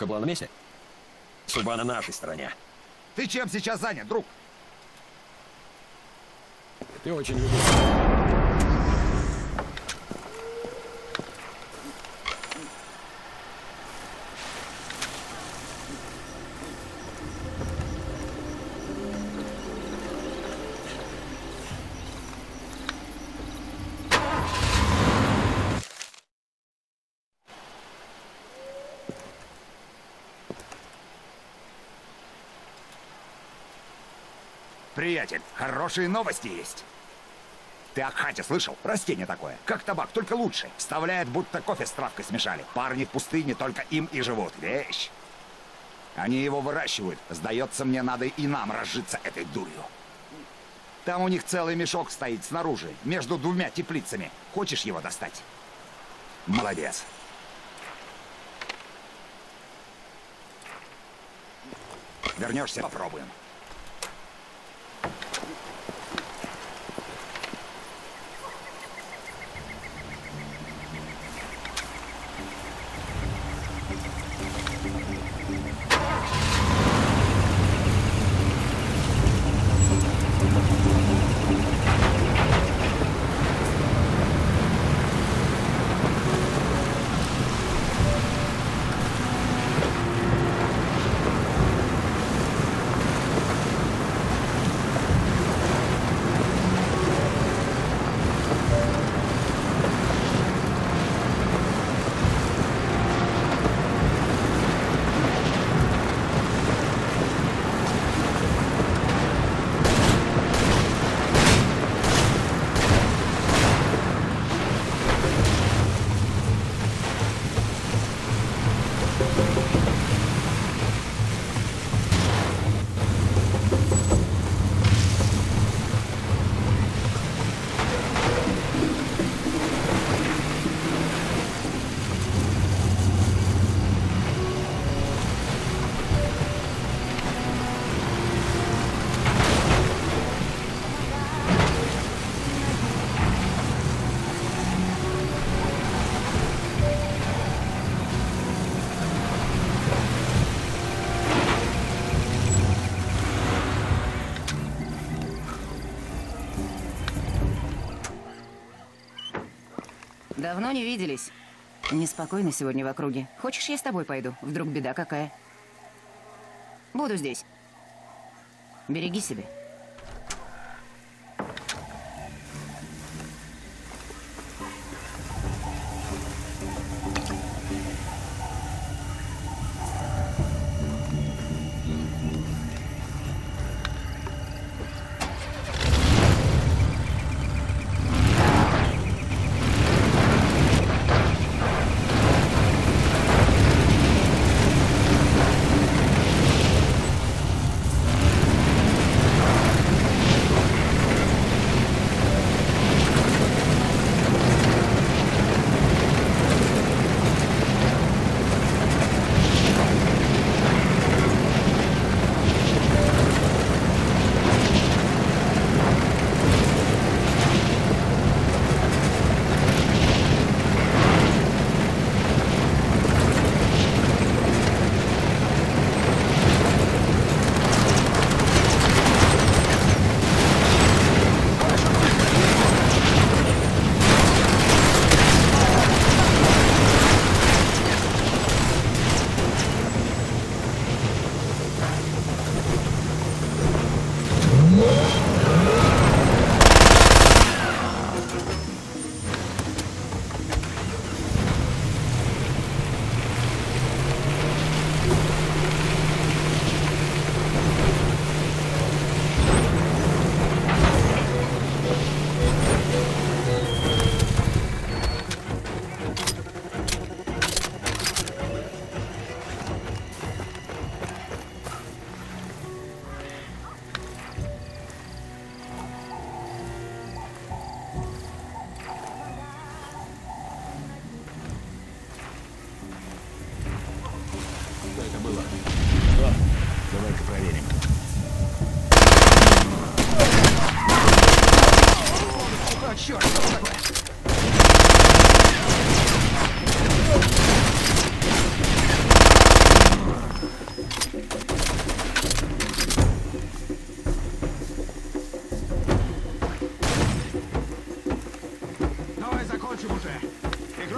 Коробка была на месте? Суба на нашей стороне. Ты чем сейчас занят, друг? Ты очень любишь... Приятель, хорошие новости есть. Ты о хате слышал? Растение такое. Как табак, только лучше. Вставляет, будто кофе с травкой смешали. Парни в пустыне только им и живут. Вещь. Они его выращивают. Сдается мне, надо и нам разжиться этой дурью. Там у них целый мешок стоит снаружи, между двумя теплицами. Хочешь его достать? Молодец. Вернешься, попробуем. Давно не виделись. Неспокойно сегодня в округе. Хочешь, я с тобой пойду? Вдруг беда какая? Буду здесь. Береги себя.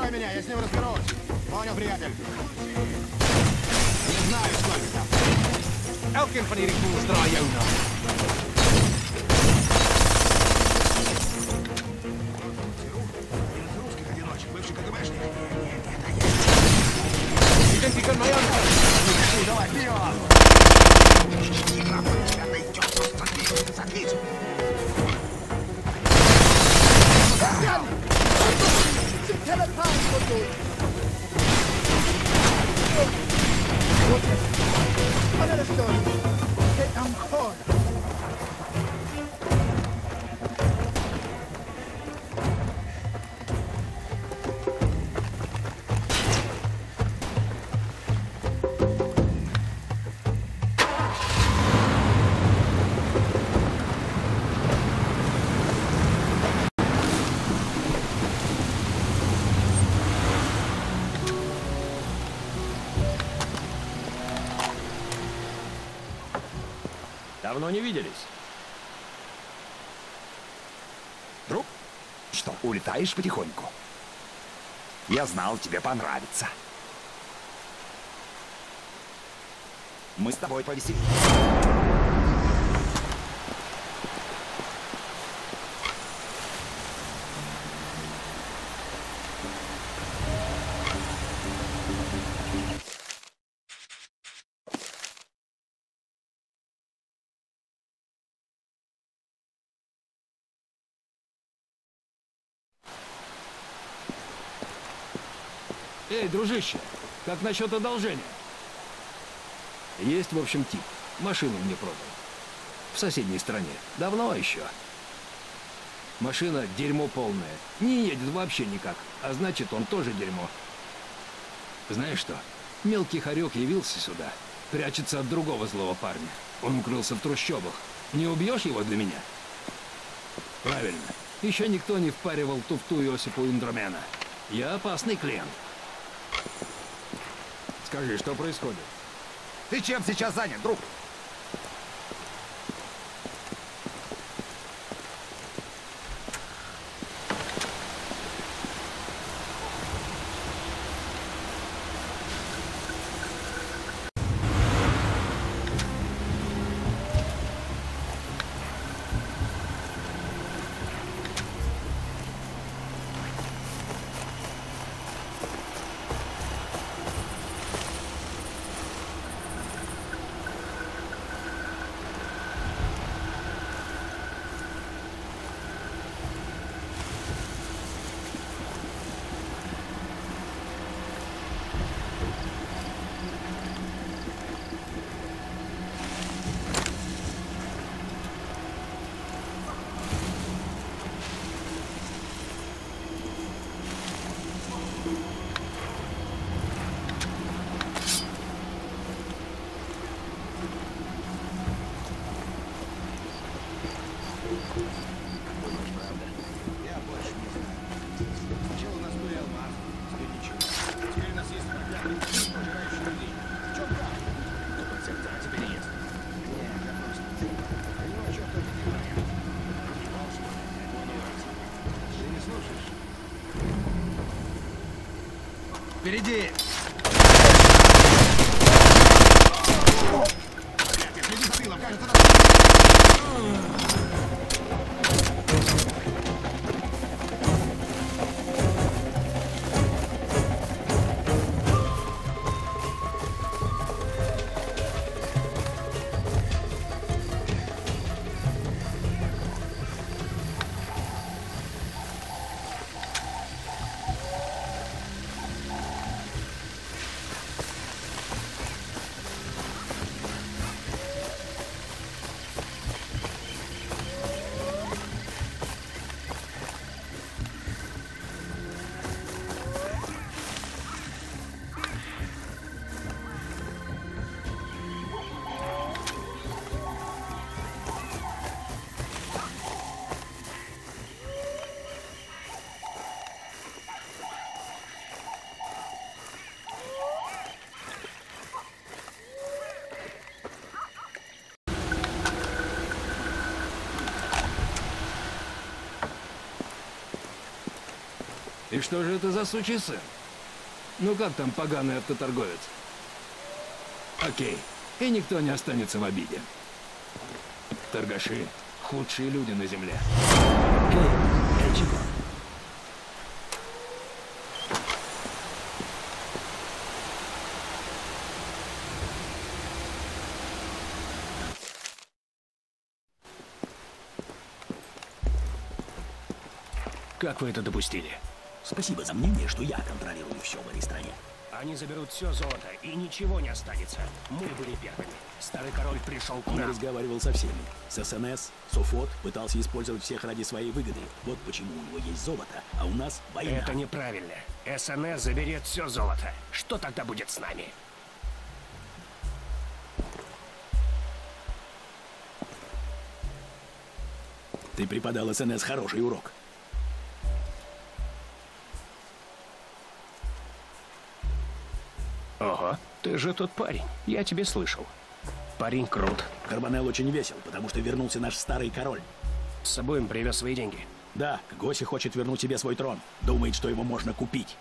Прикрой меня, я с ним разберусь. Понял, приятель? Не знаю, сколько там. Elkeen van jou na. Давно не виделись. Друг, что, улетаешь потихоньку? Я знал, тебе понравится. Мы с тобой повеселимся. Дружище, как насчет одолжения? Есть, в общем, тип. Машину мне продал. В соседней стране. Давно еще. Машина дерьмо полное. Не едет вообще никак. А значит, он тоже дерьмо. Знаешь что? Мелкий хорек явился сюда. Прячется от другого злого парня. Он укрылся в трущобах. Не убьешь его для меня? Правильно. Еще никто не впаривал туфту Иосипу Индромена. Я опасный клиент. Скажи, что происходит? Ты чем сейчас занят, друг? Впереди! И что же это за сучий сын? Ну как там поганый автоторговец? Окей, и никто не останется в обиде. Торгаши — худшие люди на земле. Эй, эй, чего? Как вы это допустили? Спасибо за мнение, что я контролирую все в этой стране. Они заберут все золото, и ничего не останется. Мы были первыми. Старый король пришел к Он нам. разговаривал со всеми. С СНС, Софот пытался использовать всех ради своей выгоды. Вот почему у него есть золото, а у нас война. Это неправильно. СНС заберет все золото. Что тогда будет с нами? Ты преподал СНС хороший урок. Ты же тот парень. Я тебе слышал. Парень крут. Карбонел очень весел, потому что вернулся наш старый король. С собой он привез свои деньги. Да, Госи хочет вернуть себе свой трон. Думает, что его можно купить.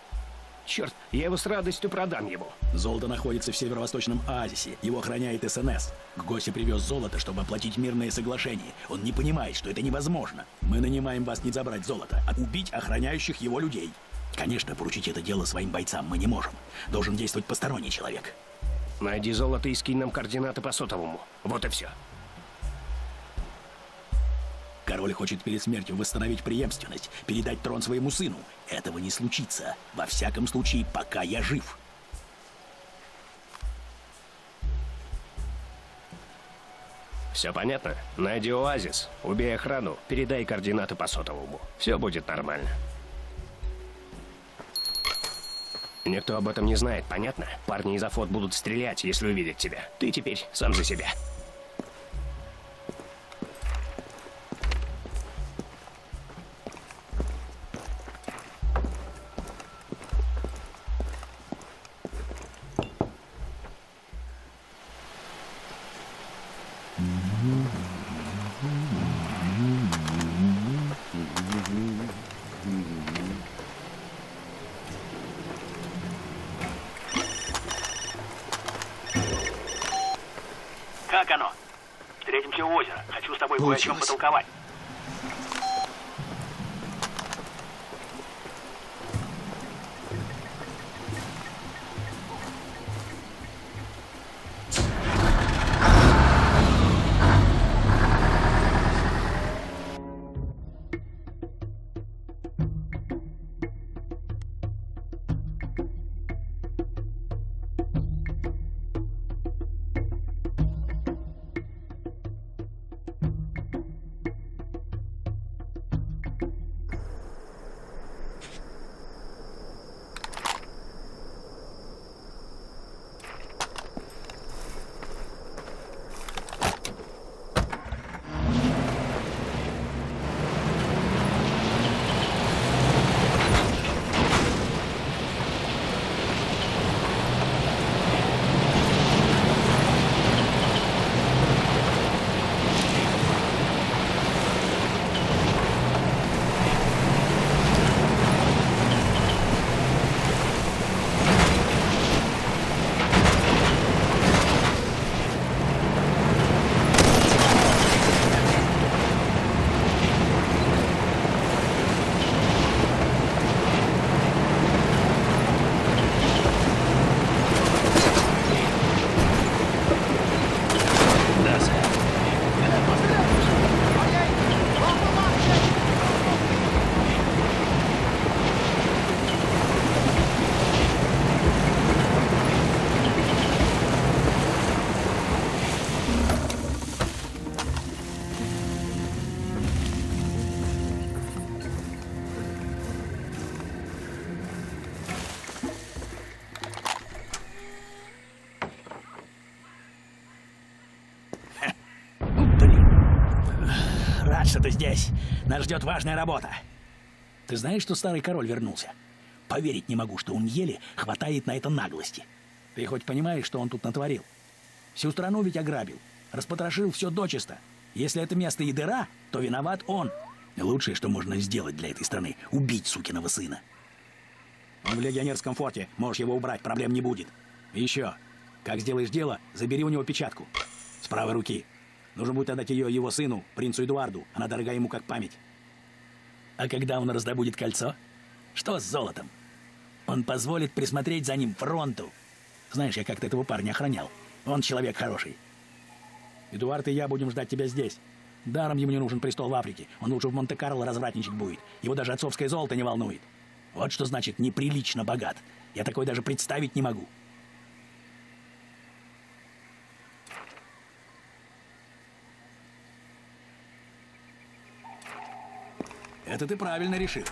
Черт, я его с радостью продам ему. Золото находится в северо-восточном оазисе. Его охраняет СНС. Госи привез золото, чтобы оплатить мирное соглашение. Он не понимает, что это невозможно. Мы нанимаем вас не забрать золото, а убить охраняющих его людей. Конечно, поручить это дело своим бойцам мы не можем. Должен действовать посторонний человек. Найди золото и скинь нам координаты по сотовому. Вот и все. Король хочет перед смертью восстановить преемственность, передать трон своему сыну. Этого не случится. Во всяком случае, пока я жив. Все понятно? Найди оазис, убей охрану, передай координаты по сотовому. Все будет нормально. Никто об этом не знает, понятно? Парни из Афот будут стрелять, если увидят тебя. Ты теперь сам за себя. Как оно? Встретимся у озера. Хочу с тобой кое о чем потолковать. Здесь. Нас ждет важная работа. Ты знаешь, что старый король вернулся? Поверить не могу, что он еле хватает на это наглости. Ты хоть понимаешь, что он тут натворил? Всю страну ведь ограбил. Распотрошил все дочисто. Если это место и дыра, то виноват он. Лучшее, что можно сделать для этой страны — убить сукиного сына. Он в легионерском форте. Можешь его убрать, проблем не будет. И еще. Как сделаешь дело, забери у него печатку. С правой руки. Нужно будет отдать ее его сыну, принцу Эдуарду. Она дорога ему как память. А когда он раздобудет кольцо? Что с золотом? Он позволит присмотреть за ним фронту. Знаешь, я как-то этого парня охранял. Он человек хороший. Эдуард и я будем ждать тебя здесь. Даром ему не нужен престол в Африке. Он лучше в Монте-Карло развратничать будет. Его даже отцовское золото не волнует. Вот что значит неприлично богат. Я такой даже представить не могу. Это ты правильно решил.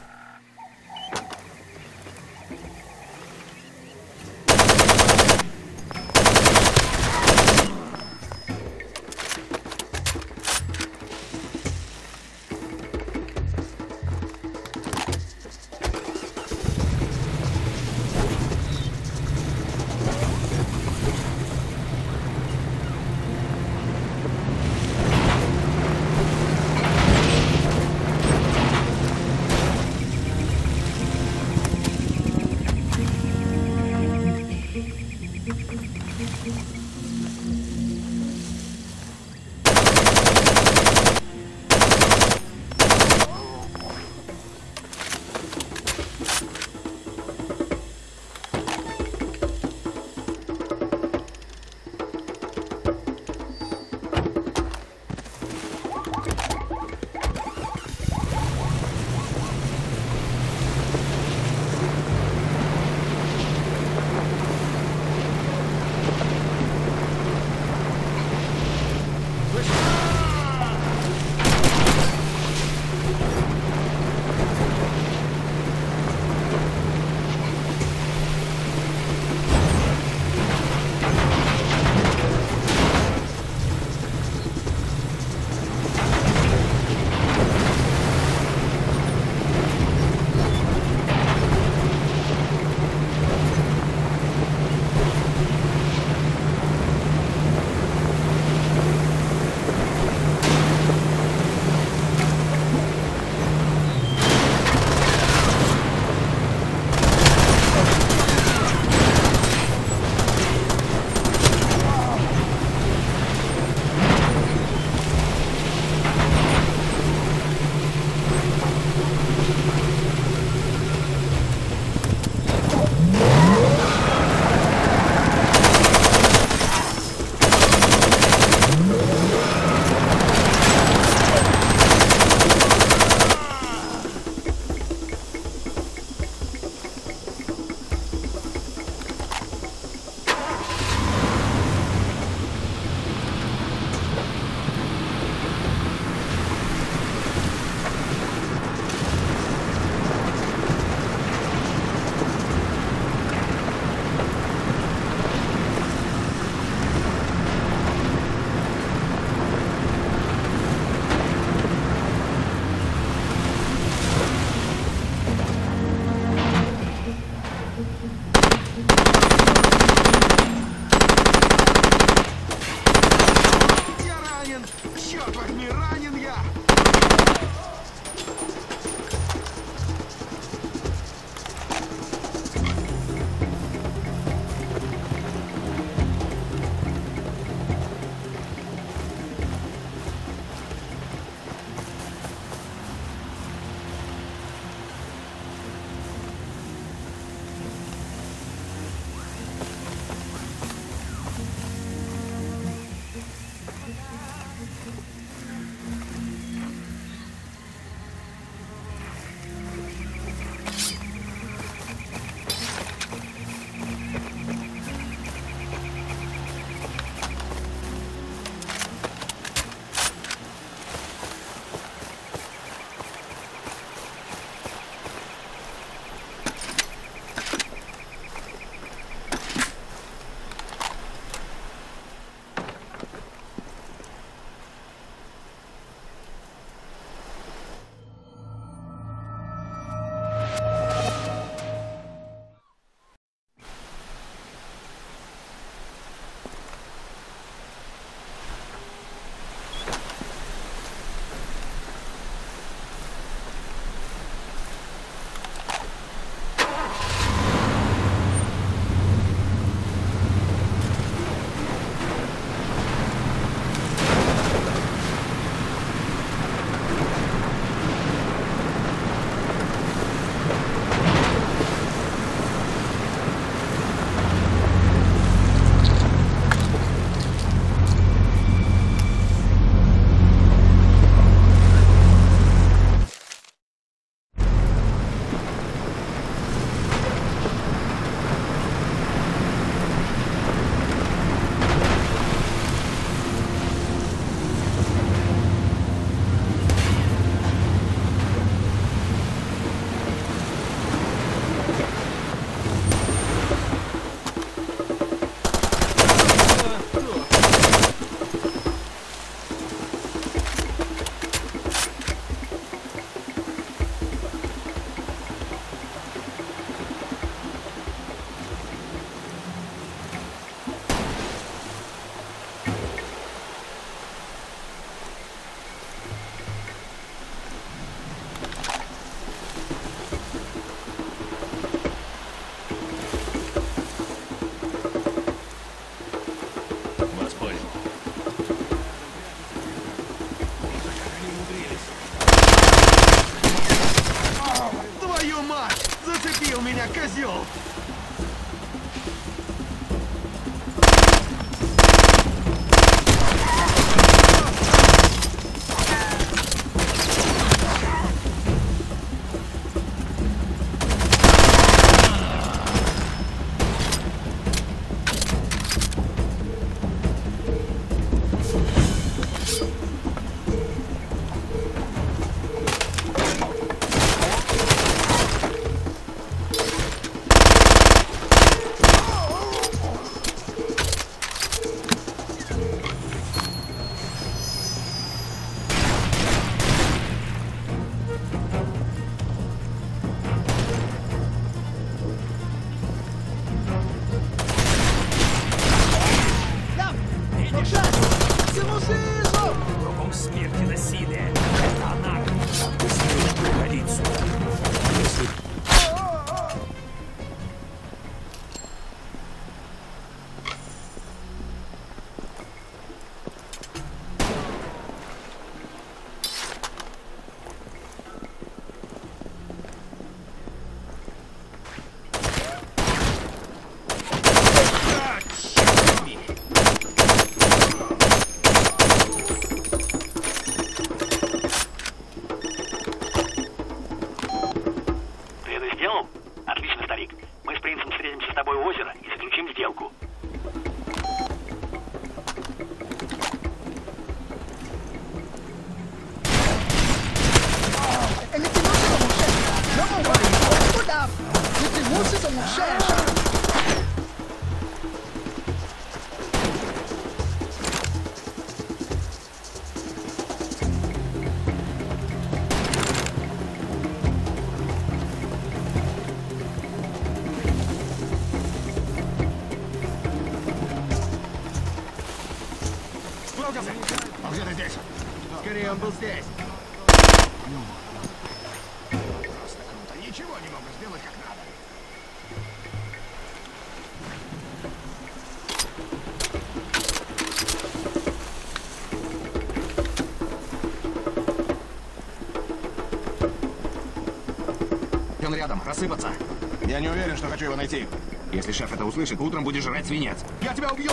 ッカしよう。Рядом. Рассыпаться. Я не уверен, что хочу его найти. Если шеф это услышит, утром будешь жрать свинец. Я тебя убью!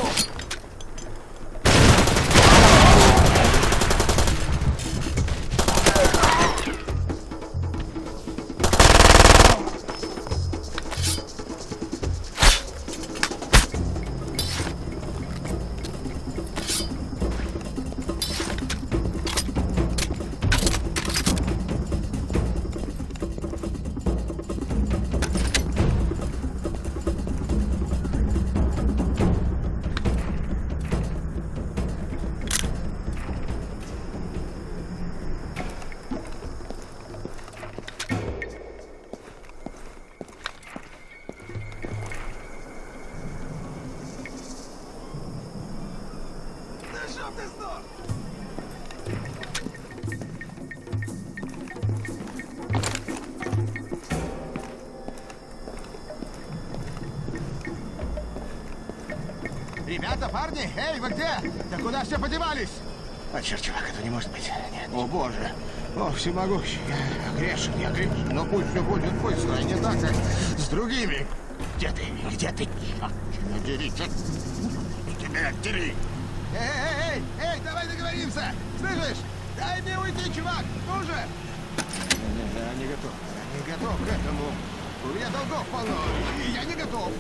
Ребята, парни, эй, вы где? Да куда все подевались? А, черт, чувак, это не может быть. Нет. О, боже. О, всемогущий. Я грешен, я грешен. Но пусть все будет быстро, а не так, как с другими. Где ты? Где ты? Дери. Тебя дери. Эй, эй, эй, эй, давай договоримся. Слышишь? Дай мне уйти, чувак. Ну же. Я не готов. Я не готов к этому. У меня долгов полно. и Я не готов.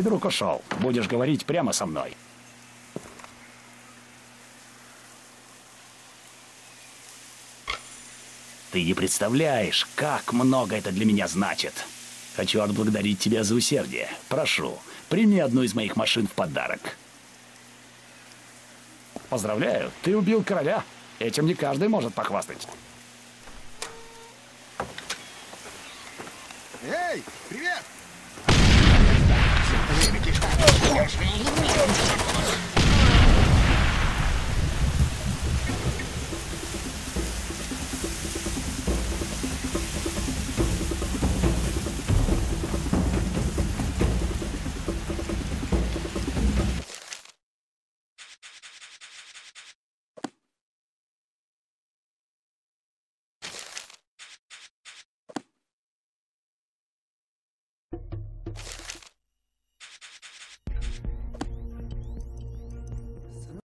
Твой друг ушел. Будешь говорить прямо со мной. Ты не представляешь, как много это для меня значит. Хочу отблагодарить тебя за усердие. Прошу, прими одну из моих машин в подарок. Поздравляю, ты убил короля. Этим не каждый может похвастать. Эй, привет! Watch me.